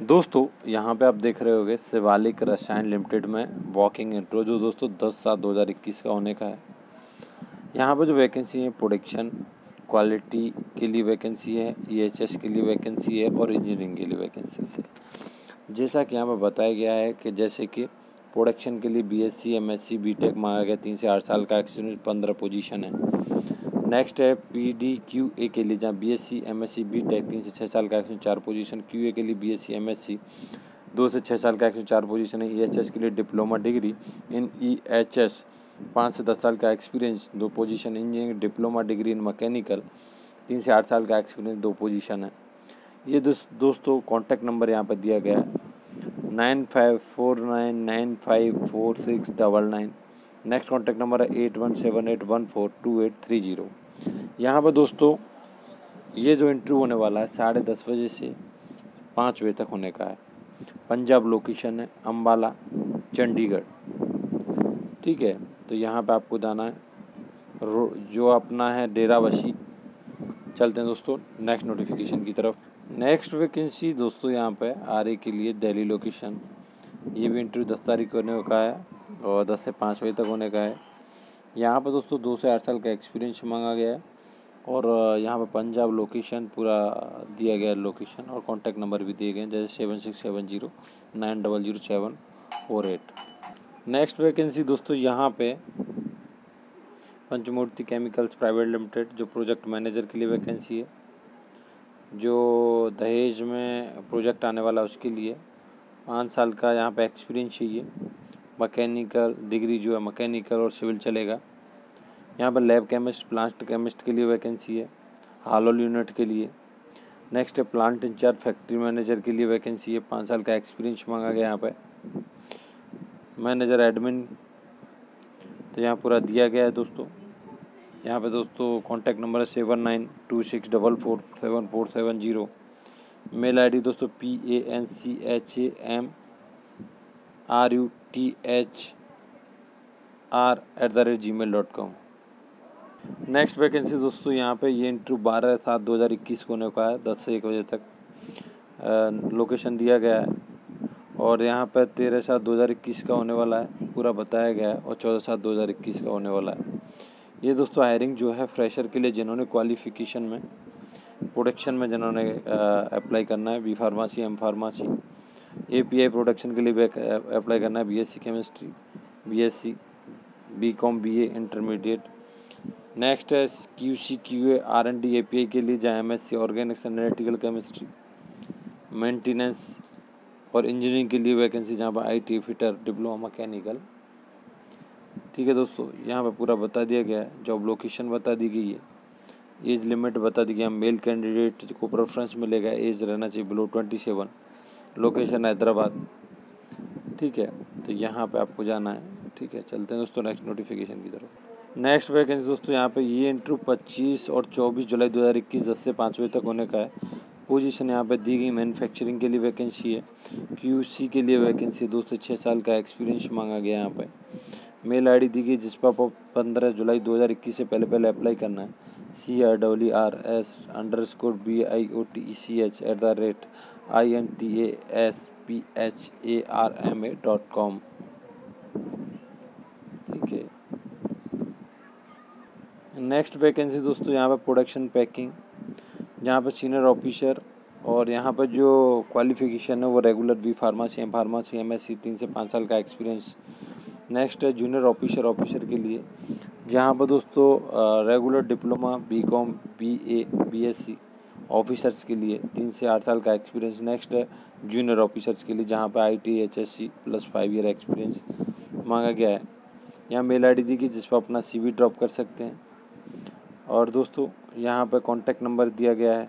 दोस्तों, यहाँ पे आप देख रहे होंगे शिवालिक रसायन लिमिटेड में वॉकिंग इंट्रो जो दोस्तों 10 सात 2021 का होने का है। यहाँ पर जो वैकेंसी है प्रोडक्शन क्वालिटी के लिए वैकेंसी है ईएचएस के लिए वैकेंसी है और इंजीनियरिंग के लिए वैकेंसी है। जैसा कि यहाँ पर बताया गया है कि जैसे कि प्रोडक्शन के लिए बीएससी एमएससी बीटेक मांगा गया, तीन से आठ साल का एक्सपीरियंस पंद्रह पोजीशन है। नेक्स्ट है पी डी क्यू ए के लिए, जहाँ B S C M S C B tech तीन से छः साल का एक्शन चार पोजीशन क्यू ए के लिए B S C M S C दो से छः साल का एक्शन चार पोजीशन है ई एच एस के लिए diploma degree in E H S पाँच से दस साल का एक्सपीरियंस दो position engineering diploma degree in mechanical तीन से आठ साल का एक्सपीरियंस दो पोजीशन है। ये दोस्तों कॉन्टैक्ट नंबर यहाँ पर दिया गया है। Nine five four nine nine five four six double nine. Next contact number है eight one seven eight one four two eight three zero. यहाँ पर दोस्तों, ये जो इंटरव्यू होने वाला है, साढ़े दस बजे से पाँच बजे तक होने का है। पंजाब लोकेशन है अम्बाला चंडीगढ़। ठीक है तो यहाँ पे आपको जाना है। जो अपना है डेराबसी चलते हैं दोस्तों नेक्स्ट नोटिफिकेशन की तरफ़। नेक्स्ट वैकेंसी दोस्तों यहाँ पे आ रही के लिए दिल्ली लोकेशन ये भी इंटरव्यू दस तारीख को होने का है और दस से पाँच बजे तक होने का है। यहाँ पर दोस्तों दो से आठ साल का एक्सपीरियंस मांगा गया है। और यहाँ पर पंजाब लोकेशन पूरा दिया गया है लोकेशन और कॉन्टैक्ट नंबर भी दिए गए हैं, जैसे seven six seven zero nine double zero seven four eight next vacancy दोस्तों यहाँ पे पंचमूर्ति केमिकल्स प्राइवेट लिमिटेड जो प्रोजेक्ट मैनेजर के लिए वैकेंसी है, जो दहेज में प्रोजेक्ट आने वाला उसके लिए पाँच साल का यहाँ पे एक्सपीरियंस चाहिए। मैकेनिकल डिग्री जो है मैकेनिकल और सिविल चलेगा। यहाँ पर लैब केमिस्ट प्लांट केमिस्ट के लिए वैकेंसी है हालोल यूनिट के लिए। नेक्स्ट है प्लांट इंचार्ज फैक्ट्री मैनेजर के लिए वैकेंसी है, पाँच साल का एक्सपीरियंस मांगा गया यहाँ पर मैनेजर एडमिन तो यहाँ पूरा दिया गया है दोस्तों। यहाँ पे दोस्तों कॉन्टैक्ट नंबर है seven nine two six double four seven four seven zero mail ID दोस्तों P A N C H A M R U T H R at the rate Gmail dot com next vacancy दोस्तों यहाँ पे ये interview बारह सात दो हज़ार इक्कीस को होने का है दस से एक बजे तक। लोकेशन दिया गया है। और यहाँ पर तेरह सात दो हज़ार इक्कीस का होने वाला है, पूरा बताया गया है, और चौदह सात दो हज़ार इक्कीस का होने वाला है। ये दोस्तों हायरिंग जो है फ्रेशर के लिए जिन्होंने क्वालिफिकेशन में प्रोडक्शन में जिन्होंने अप्लाई करना है B pharmacy M pharmacy API production के लिए अप्लाई करना है BSc chemistry BSc BCom BA intermediate next है Q C Q A R N D A P I के लिए जहाँ M S C organics analytical chemistry maintenance और engineering के लिए वैकेंसी जहाँ पर I T fitter diploma mechanical ठीक है दोस्तों, यहाँ पर पूरा बता दिया गया है जॉब लोकेशन बता दी गई है एज लिमिट बता दी गई है मेल कैंडिडेट को प्रेफरेंस मिलेगा एज रहना चाहिए below twenty seven location Hyderabad. ठीक है तो यहाँ पे आपको जाना है। ठीक है, चलते हैं दोस्तों नेक्स्ट नोटिफिकेशन की तरफ़। नेक्स्ट वैकेंसी दोस्तों यहाँ पे ये इंटरव्यू पच्चीस और चौबीस जुलाई दो हज़ार इक्कीस, दस से पाँच बजे तक होने का है। पोजीशन यहाँ पे दी गई मैन्युफैक्चरिंग के लिए वैकेंसी है। क्यूसी के लिए वैकेंसी दो से छः साल का एक्सपीरियंस मांगा गया यहाँ पे। मेल आईडी दी गई जिस पर आपको पंद्रह जुलाई दो हज़ार इक्कीस से पहले पहले अप्लाई करना है। C R W R S under score B I O T C H at the rate I N T A S P H A R M A dot com ठीक है। नेक्स्ट वैकेंसी दोस्तों, यहाँ पर production packing जहाँ पर senior officer और यहाँ पर जो क्वालिफिकेशन है वो regular B pharmacy M pharmacy M S C तीन से पाँच साल का एक्सपीरियंस नेक्स्ट है जूनियर ऑफिसर ऑफिसर के लिए, जहाँ पर दोस्तों regular diploma B com B A B S C officers के लिए तीन से आठ साल का एक्सपीरियंस नेक्स्ट है जूनियर ऑफिसर्स के लिए, जहाँ पर I T H S C plus five year experience मांगा गया है। यहाँ मेल आई डी दी गई जिस पर अपना सी वी ड्रॉप कर सकते हैं। और दोस्तों, यहाँ पर कॉन्टैक्ट नंबर दिया गया है।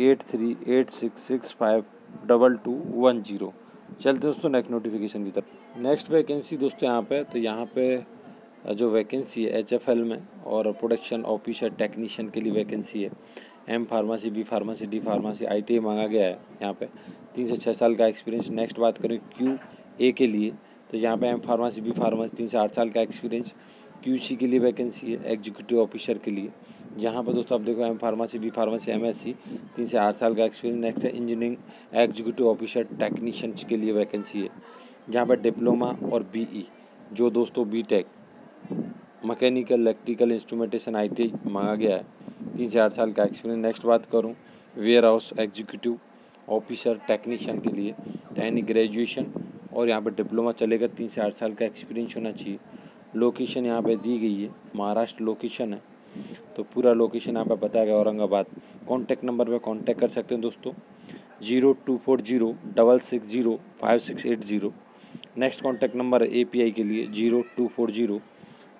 Eight three eight six six five double two one zero चलते दोस्तों नेक्स्ट नोटिफिकेशन की तरफ़। नेक्स्ट वैकेंसी दोस्तों यहाँ पे तो यहाँ पे जो वैकेंसी है एचएफएल में, और प्रोडक्शन ऑफिसर टेक्नीशियन के लिए वैकेंसी है। M pharmacy B pharmacy D pharmacy I मांगा गया है यहाँ पे। तीन से छः साल का एक्सपीरियंस नेक्स्ट बात करें क्यू ए के लिए तो यहाँ पे एम फार्मेसी बी फार्मेसी तीन से आठ साल का एक्सपीरियंस क्यू सी के लिए वैकेंसी है एग्जीक्यूटिव ऑफिसर के लिए। यहाँ पर दोस्तों आप देखो M pharmacy B pharmacy M S C तीन से आठ साल का एक्सपीरियंस नेक्स्ट है इंजीनियरिंग एग्जीक्यूटिव ऑफिसर टेक्नीशियन के लिए वैकेंसी है। जहाँ पर डिप्लोमा और बीई e, जो दोस्तों B tech mechanical electrical instrumentation I T मांगा गया है। तीन से आठ साल का एक्सपीरियंस नेक्स्ट बात करूँ warehouse executive officer technician के लिए। यानी ग्रेजुएशन और यहाँ पर डिप्लोमा चलेगा। तीन से आठ साल का एक्सपीरियंस होना चाहिए। लोकेशन यहाँ पे दी गई है। महाराष्ट्र लोकेशन है। तो पूरा लोकेशन यहाँ पर बताया गया औरंगाबाद। कॉन्टैक्ट नंबर पे कॉन्टैक्ट कर सकते हैं दोस्तों। Zero two four zero, double six zero, five six eight zero. Next contact number है ए के लिए। Zero two four zero,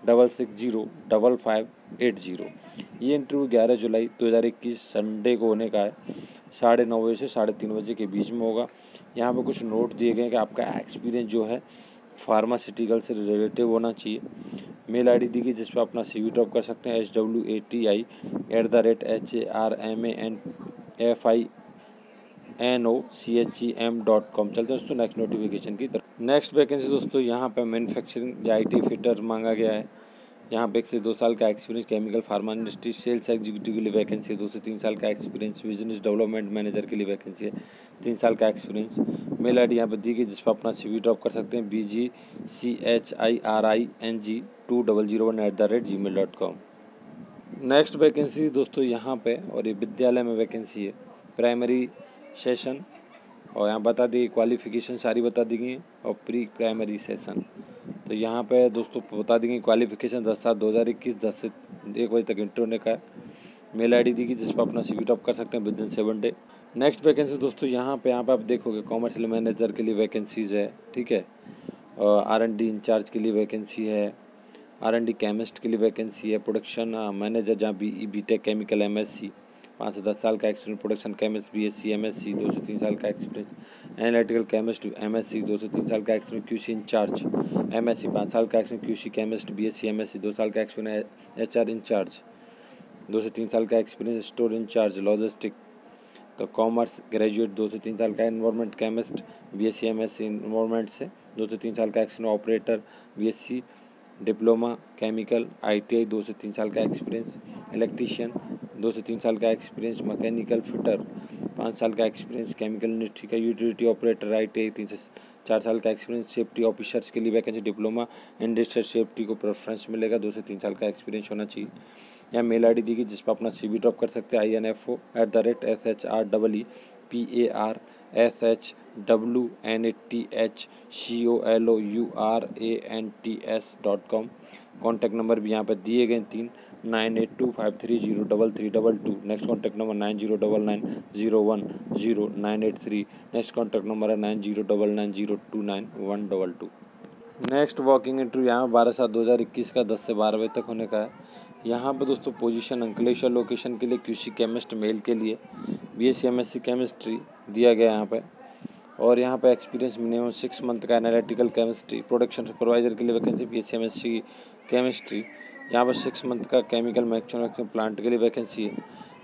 double six zero, double five eight zero. ये इंटरव्यू ग्यारह जुलाई दो हज़ार इक्कीस संडे को होने का है। साढ़े नौ बजे से साढ़े तीन बजे के बीच में होगा। यहाँ पर कुछ नोट दिए गए कि आपका एक्सपीरियंस जो है फार्मासिटिकल से रिलेटिव होना चाहिए। मेल आईडी दी गई जिस पर अपना सी वी ड्रॉप कर सकते हैं H W A T I at the rate H A R M A N F I N O C H E M dot com चलते हैं दोस्तों नेक्स्ट नोटिफिकेशन की तरफ़। नेक्स्ट वैकेंसी दोस्तों, यहाँ पर मैन्युफैक्चरिंग या आई टी फिटर मांगा गया है। यहाँ पे एक से दो साल का experience chemical pharma industry sales executive के लिए वैकेंसी है। दो से तीन साल का एक्सपीरियंस बिज़नेस डेवलपमेंट मैनेजर के लिए वैकेंसी है। तीन साल का एक्सपीरियंस मेल आई डी यहाँ पर दी गई, जिस पर अपना सी वी ड्रॉप कर सकते हैं B G C H I R I N G two double zero one at the rate Gmail dot com next vacancy दोस्तों यहाँ पे, और ये विद्यालय में वैकेंसी है प्राइमरी सेशन और यहाँ बता दी क्वालिफिकेशन सारी बता दी गई और प्री प्राइमरी सेशन तो यहाँ पे दोस्तों बता देंगे क्वालिफिकेशन दस सात दो हज़ार इक्कीस, दस से एक बजे तक इंटरव्यू होने का है। मेल आई डी दी जिस पर अपना सी टॉप कर सकते हैं within seven day next vacancy दोस्तों यहाँ पे यहाँ पे आप देखोगे कॉमर्शियल मैनेजर के लिए वैकेंसीज़ है, ठीक है? आर एन डी इंचार्ज के लिए वैकेंसी है आर एन डी केमिस्ट के लिए वैकेंसी है प्रोडक्शन मैनेजर जहाँ B E B tech chemical M S C पाँच से दस साल का experience production chemist B S C M S C दो से तीन साल का experience analytical chemist M S C दो से तीन साल का experience Q C incharge M S C पाँच साल का experience Q C chemist B S C M S C दो साल का एक्सपीरियंस एच आर इंचार्ज दो से तीन साल का एक्सपीरियंस स्टोर इंचार्ज लॉजिस्टिक तो कॉमर्स ग्रेजुएट दो से तीन साल का environment chemist B S C M S C दो से तीन साल का experience operator B S C diploma chemical ITI दो से तीन साल का एक्सपीरियंस इलेक्ट्रीशियन दो से तीन साल का एक्सपीरियंस मैकेनिकल फिटर पाँच साल का एक्सपीरियंस केमिकल इंडस्ट्री का यूटिलिटी ऑपरेटर आई तीन से चार साल का एक्सपीरियंस सेफ्टी ऑफिसर्स के लिए वैकेंसी डिप्लोमा इंडस्ट्रियल सेफ्टी को प्रेफरेंस मिलेगा, दो से तीन साल का एक्सपीरियंस होना चाहिए। या मेल आई डी दी गई, जिस पर अपना सी ड्रॉप कर सकते हैं I N F O at the rate S H R double E P A R S H W N A T H C O L O U R A N T S dot com contact number भी यहाँ पर दिए गए तीन nine eight two five three zero double three double two next contact number nine zero double nine zero one zero nine eight three next contact number है nine zero double nine zero two nine one double two next walking interview यहाँ बारह सात दो हज़ार इक्कीस का, दस से बारह बजे तक होने का है। यहाँ पर दोस्तों पोजीशन अंकलेश्वर लोकेशन के लिए क्यूसी केमिस्ट मेल के लिए B S C M S C chemistry दिया गया यहाँ पर और यहाँ पर एक्सपीरियंस मिनिमम सिक्स मंथ का एनालिटिकल केमिस्ट्री प्रोडक्शन सुपरवाइजर के लिए vacancy B S M S C chemistry यहाँ पर सिक्स मंथ का केमिकल मैक्चुरैक्शन प्लांट के लिए वैकेंसी है।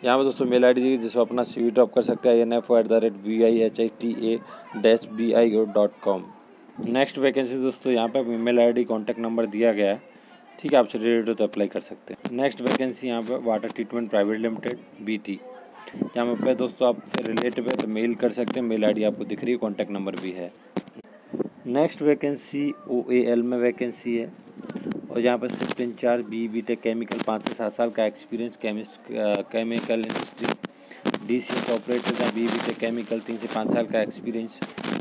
यहाँ पर दोस्तों मेल आई डी जिसमें अपना सी वी ड्रॉप कर सकते हैं N F at the rate V I H I T A dash B I dot com next vacancy दोस्तों, यहाँ पर email I D contact number दिया गया है। ठीक है आपसे रिलेटेड तो अप्लाई कर सकते हैं। नेक्स्ट वैकेंसी यहाँ पर water treatment private limited B T यहाँ पे दोस्तों आपसे रिलेटिव है तो मेल कर सकते हैं। मेल आईडी आपको दिख रही है कॉन्टैक्ट नंबर भी है। नेक्स्ट वैकेंसी ओ एल में वैकेंसी है। और यहाँ पर shift incharge B B tech chemical पाँच से सात साल का experience chemist chemical industry D C S operator या बी बी टेक केमिकल तीन से पाँच साल का एक्सपीरियंस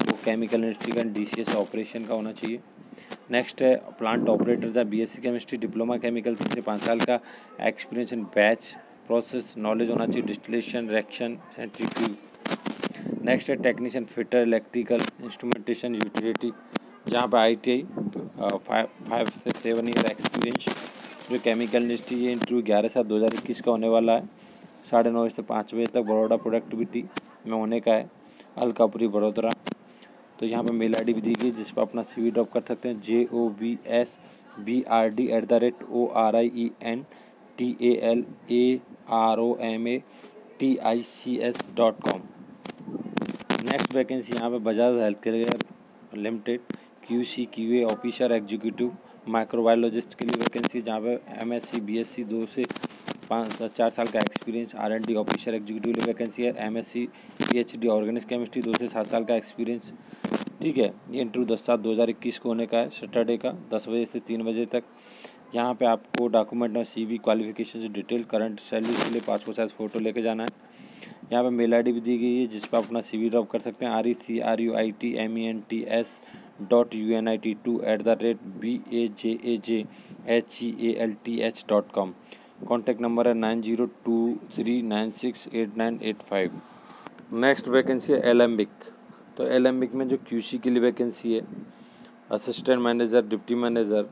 वो केमिकल इंडस्ट्री का डी सी एस ऑपरेशन का होना चाहिए। नेक्स्ट है प्लांट ऑपरेटर या B S C chemistry diploma chemical से पाँच साल का experience in batch process knowledge होना चाहिए डिस्टिलेशन रिएक्शन सेंट्रीफ्यूज नेक्स्ट है technician fitter electrical instrumentation utility जहाँ पर आई टी आई फाइव से सेवन ईयर एक्सपीरियंस जो केमिकल इंडस्ट्री ये इंटरव्यू ग्यारह सात दो हज़ार इक्कीस का होने वाला है। साढ़े नौ से पाँच बजे तक बड़ौदा प्रोडक्टिविटी में होने का है। अलकापुरी बड़ोदरा। तो यहाँ पर मेल आई डी भी दी गई, जिस पर अपना सी वी ड्रॉप कर सकते हैं J O V S B R D at the rate O R I E N T A L A R O M A T I C S dot com next vacancy यहाँ पे Bajaj health care limited Q C Q A officer executive microbiologist के लिए vacancy जहाँ पे M S C B S C दो से पाँच चार साल का experience R N D officer executive vacancy है M S C P H D organic chemistry दो से सात साल का एक्सपीरियंस ठीक है, ये इंटरव्यू दस सात, दो हज़ार इक्कीस को होने का है सैटरडे का, दस बजे से तीन बजे तक। यहाँ पे आपको डॉक्यूमेंट और C V qualification detail current salary के लिए पासपोर्ट साइज़ फ़ोटो लेके जाना है। यहाँ पे मेल आईडी भी दी गई है, जिस पर आप अपना सी वी ड्रॉप कर सकते हैं R E C R U I T M E N T S dot U N I T two at the rate B A J A J H E A L T H dot com contact number है nine zero two three nine six eight nine eight five. Next vacancy है Alembic तो Alembic में जो QC के लिए vacancy है, assistant manager, deputy manager,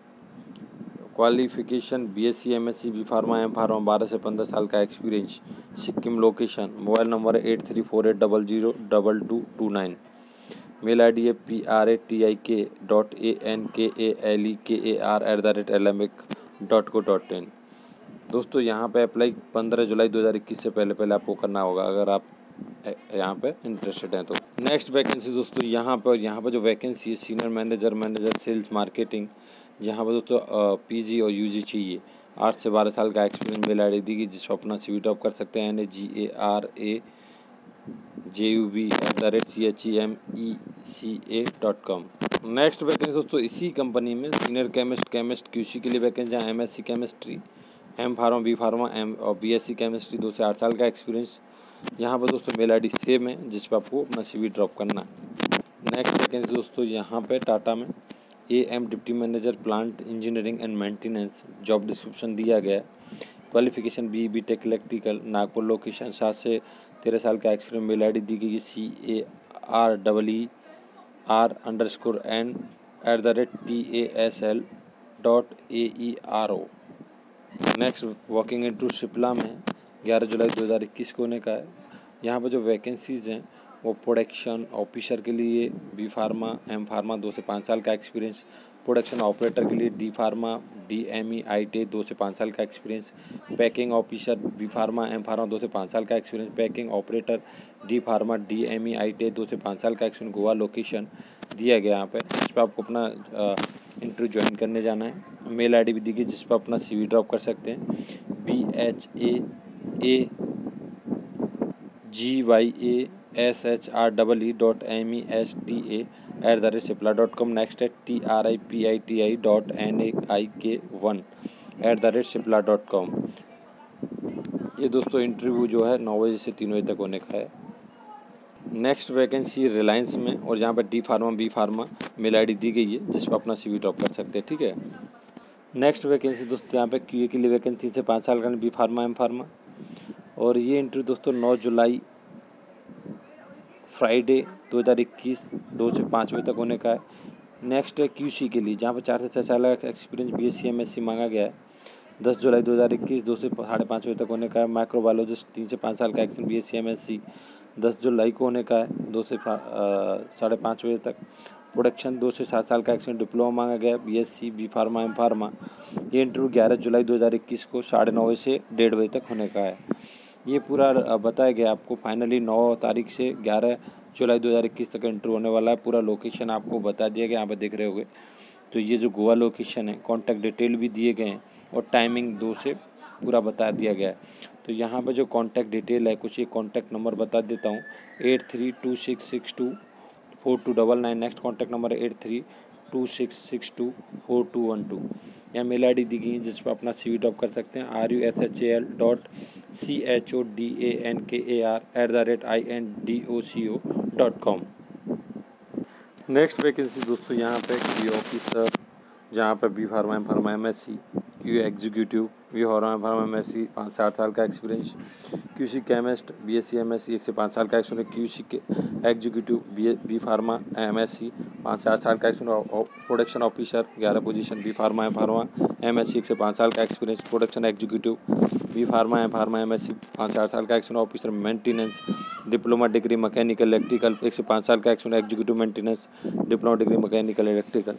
qualification B S C M S C B pharma M pharma बारह से पंद्रह साल का experience Sikkim location mobile number है eight three four eight double zero double two two nine mail I D है P R A T I K dot A N K A L E K A R at the rate L Alembic dot co dot in दोस्तों, यहाँ पे apply पंद्रह जुलाई दो हज़ार इक्कीस से पहले पहले आपको करना होगा, अगर आप यहाँ पे इंटरेस्टेड हैं तो। नेक्स्ट वैकेंसी दोस्तों, यहाँ पर यहाँ पर जो वैकेंसी है senior manager manager sales marketing यहाँ पर दोस्तों पीजी और यूजी चाहिए। आठ से बारह साल का एक्सपीरियंस मेल आई दी गई जिस पर अपना सी टॉप कर सकते हैं N G A R A J U B at the rate C H E M E C A dot com next vacancy दोस्तों, इसी कंपनी में सीनियर केमिस्ट केमिस्ट क्यूसी के लिए वैकेंसी जहाँ M S C chemistry M pharma B pharma M और B S C chemistry दो से आठ साल का एक्सपीरियंस यहाँ पर दोस्तों मेल आईडी सेम है, जिस पर आपको अपना सी ड्रॉप करना है। नेक्स्ट वैकेंसी दोस्तों, यहाँ पर टाटा में। A M deputy manager plant engineering and maintenance job description दिया गया है। Qualification B B tech electrical Nagpur location सात से तेरह साल का एक्सपीरियंस मेल आईडी दी गई C A R double E R under score N at the rate T A S L dot A E R O next walking in to Cipla में ग्यारह जुलाई दो हज़ार इक्कीस को होने का है। यहाँ पर जो वैकेंसीज़ हैं, वो प्रोडक्शन ऑफिसर के लिए बी फार्मा एम फार्मा दो से पाँच साल का एक्सपीरियंस प्रोडक्शन ऑपरेटर के लिए D pharma D M E I T दो से पाँच साल का experience packing officer B pharma M pharma दो से पाँच साल का experience packing operator D pharma D M E I T दो से पाँच साल का एक्सपीरियंस गोवा लोकेशन दिया गया यहाँ पे। इस पर आपको अपना इंटरव्यू ज्वाइन करने जाना है। मेल आई डी भी दी गई जिस पर अपना सी वी ड्रॉप कर सकते हैं। B H A A G Y A S H R double E dot M E S T A at the rate Cipla dot com next है T R I P I T I dot N A I K one at the rate Cipla dot com ये दोस्तों interview जो है, नौ बजे से तीन बजे तक होने का है। नेक्स्ट वैकेंसी रिलायंस में, और यहाँ पर D pharma B pharma mail I D दी गई है, जिस पर अपना सी वी ड्रॉप कर सकते हैं, ठीक है? नेक्स्ट वैकेंसी दोस्तों यहाँ पे क्यू ए के लिए वैकेंसी से पाँच साल का बी फार्मा एम फार्मा और ये इंटरव्यू दोस्तों नौ जुलाई फ्राइडे 2021 दो से पाँच बजे तक होने का है। नेक्स्ट है क्यूसी के लिए, जहाँ पर चार से छः साल का experience B S C M S C मांगा गया है। दस जुलाई 2021 दो से साढ़े पाँच बजे तक होने का है। माइक्रोबायोलॉजिस्ट तीन से पाँच साल का experience B S C M S C दस जुलाई को होने का है, दो से साढ़े पाँच बजे तक। प्रोडक्शन, दो से सात साल का एक्सपीरियंस डिप्लोमा मांगा गया B S C B pharma M pharma ये इंटरव्यू ग्यारह जुलाई दो हज़ार इक्कीस को साढ़े नौ बजे से डेढ़ बजे तक होने का है। ये पूरा बताया गया आपको फाइनली नौ तारीख से ग्यारह जुलाई दो हज़ार इक्कीस तक इंटरव्यू होने वाला है। पूरा लोकेशन आपको बता दिया गया, यहाँ पर देख रहे होगे। तो ये जो गोवा लोकेशन है कॉन्टैक्ट डिटेल भी दिए गए हैं और टाइमिंग दो से पूरा बता दिया गया है। तो यहाँ पर जो कॉन्टैक्ट डिटेल है, कुछ ये कॉन्टैक्ट नंबर बता देता हूँ। Eight three two six six two four two double nine next contact number eight three two six six two four two one two या मेल आई डी दी गई है, जिस पर अपना सी वी ड्रॉप कर सकते हैं। R U S H A L dot C H O D A N K A R at the rate I N D O C O dot com next vacancy दोस्तों, यहाँ पे Q officer जहाँ पे B pharma M pharma M S C Q executive B pharma M pharma M S C पाँच से आठ साल का experience Q C chemist B S C M S C एक से पाँच साल का एक्सपीरियंस क्यू सी के executive B B pharma M S C पाँच से आठ साल का एक्सपीरियंस प्रोडक्शन ऑफिसर ग्यारह position B pharma M pharma M S C एक से पाँच साल का experience production executive B pharma M pharma M S C पाँच से आठ साल का experience officer maintenance diploma degree mechanical electrical एक से पाँच साल का experience executive maintenance diploma degree mechanical electrical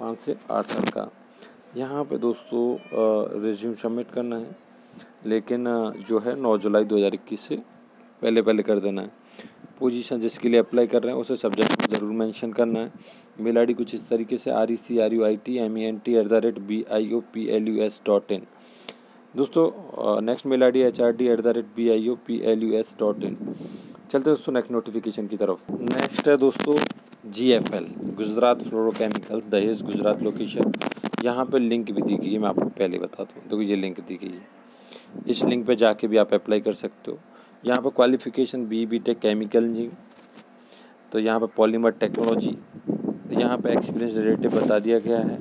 पाँच से आठ साल का। यहाँ पे दोस्तों रिज्यूम सबमिट करना है। लेकिन जो है, नौ जुलाई दो हज़ार इक्कीस से पहले पहले कर देना है। पोजीशन जिसके लिए अप्लाई कर रहे हैं, उसे सब्जेक्ट में ज़रूर मेंशन करना है। मेल आई कुछ इस तरीके से R E C R U I T M E N T at the rate B I O P L U S dot in दोस्तों next mail I D H R D at the rate B I O P L U S dot in चलते दोस्तों next notification की तरफ़। Next है दोस्तों G F L Gujarat fluorochemicals Dahej Gujarat location यहाँ पे link भी दी गई है, मैं आपको पहले बताता हूँ देखो, ये लिंक दी गई है। इस लिंक पे जाके भी आप अप्लाई कर सकते हो। यहाँ पर qualification B B tech chemical engineering तो यहाँ पर पॉलीमर टेक्नोलॉजी यहाँ पे एक्सपीरियंस रिलेटिव बता दिया गया है।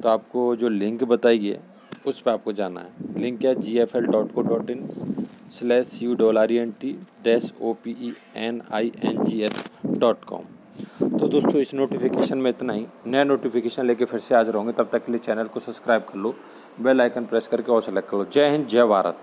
तो आपको जो लिंक बताई है, उस पर आपको जाना है। लिंक क्या G F L dot co dot in slash U dollar N T dash O P E N I N G S dot com तो दोस्तों, इस नोटिफिकेशन में इतना ही। नया नोटिफिकेशन लेके फिर से हाजिर होंगे। तब तक के लिए चैनल को सब्सक्राइब कर लो। बेल आइकन प्रेस करके और सेलेक्ट कर लो। जय हिंद, जय भारत।